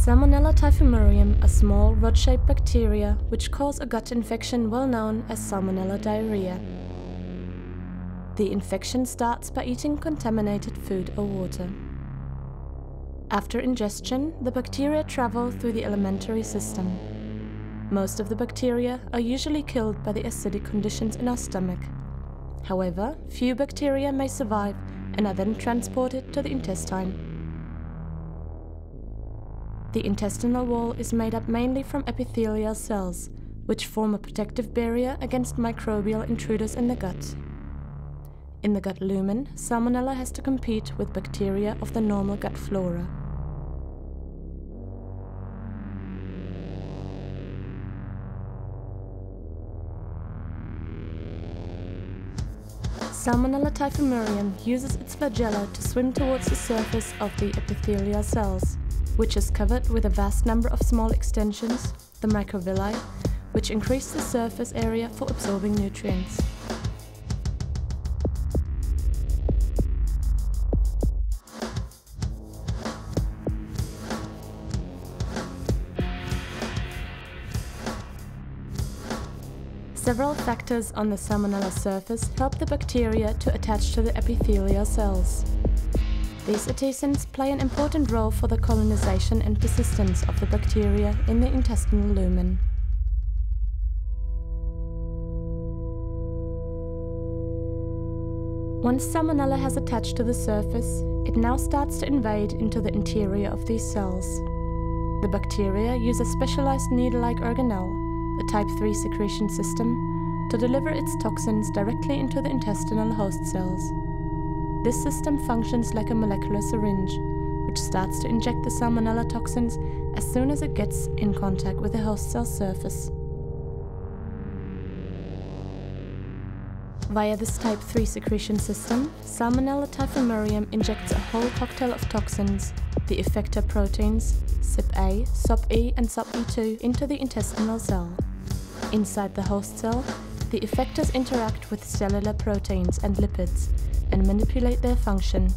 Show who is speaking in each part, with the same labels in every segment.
Speaker 1: Salmonella typhimurium a small rod-shaped bacteria which cause a gut infection well known as Salmonella diarrhea. The infection starts by eating contaminated food or water. After ingestion, the bacteria travel through the alimentary system. Most of the bacteria are usually killed by the acidic conditions in our stomach. However, few bacteria may survive and are then transported to the intestine. The intestinal wall is made up mainly from epithelial cells, which form a protective barrier against microbial intruders in the gut. In the gut lumen, Salmonella has to compete with bacteria of the normal gut flora. Salmonella typhimurium uses its flagella to swim towards the surface of the epithelial cells which is covered with a vast number of small extensions, the microvilli, which increase the surface area for absorbing nutrients. Several factors on the salmonella surface help the bacteria to attach to the epithelial cells. These adhesins play an important role for the colonization and persistence of the bacteria in the intestinal lumen. Once Salmonella has attached to the surface, it now starts to invade into the interior of these cells. The bacteria use a specialized needle-like organelle, a type 3 secretion system, to deliver its toxins directly into the intestinal host cells. This system functions like a molecular syringe, which starts to inject the salmonella toxins as soon as it gets in contact with the host cell surface. Via this type 3 secretion system, Salmonella typhimurium injects a whole cocktail of toxins, the effector proteins, SipA, SOP-E and SOP-E2 into the intestinal cell. Inside the host cell, the effectors interact with cellular proteins and lipids and manipulate their function.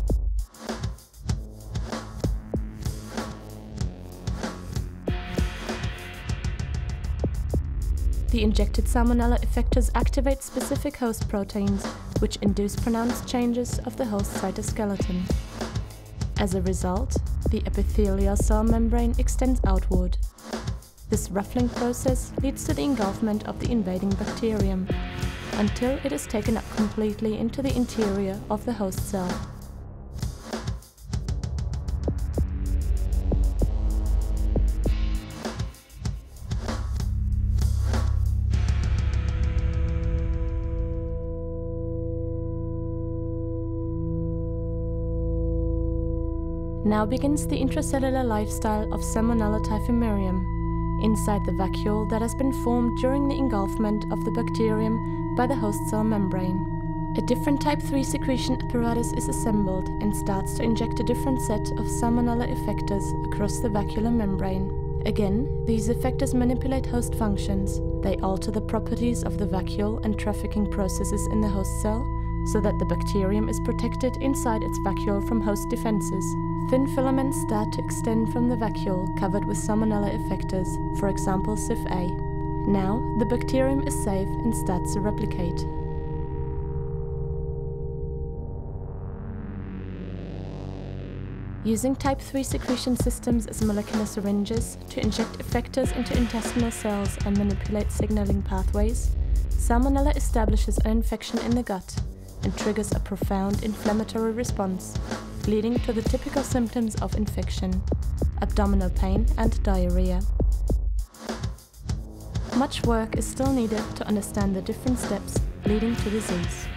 Speaker 1: The injected Salmonella effectors activate specific host proteins, which induce pronounced changes of the host cytoskeleton. As a result, the epithelial cell membrane extends outward. This ruffling process leads to the engulfment of the invading bacterium, until it is taken up completely into the interior of the host cell. Now begins the intracellular lifestyle of Salmonella typhimurium, inside the vacuole that has been formed during the engulfment of the bacterium by the host cell membrane. A different type 3 secretion apparatus is assembled and starts to inject a different set of Salmonella effectors across the vacuolar membrane. Again, these effectors manipulate host functions. They alter the properties of the vacuole and trafficking processes in the host cell so that the bacterium is protected inside its vacuole from host defenses. Thin filaments start to extend from the vacuole covered with Salmonella effectors, for example SipA. Now, the bacterium is safe and starts to replicate. Using type 3 secretion systems as molecular syringes to inject effectors into intestinal cells and manipulate signaling pathways, Salmonella establishes an infection in the gut and triggers a profound inflammatory response, leading to the typical symptoms of infection, abdominal pain and diarrhea. Much work is still needed to understand the different steps leading to disease.